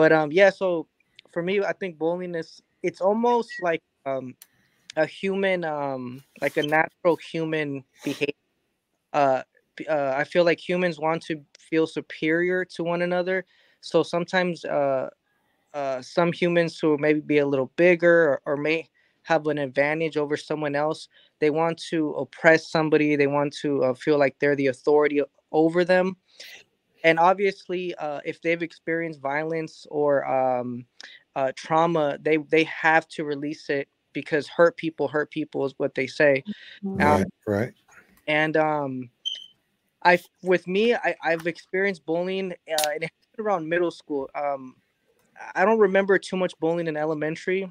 but um yeah so for me i think bullying is it's almost like um a human um like a natural human behavior. Uh, uh i feel like humans want to feel superior to one another. So sometimes uh uh some humans who maybe be a little bigger or, or may have an advantage over someone else they want to oppress somebody. They want to uh, feel like they're the authority over them and obviously uh, if they've experienced violence or um, uh, trauma they they have to release it because hurt people hurt people is what they say. Right, um, right. and um i with me I, i've experienced bullying uh, and it happened around middle school. Um i don't remember too much bullying in elementary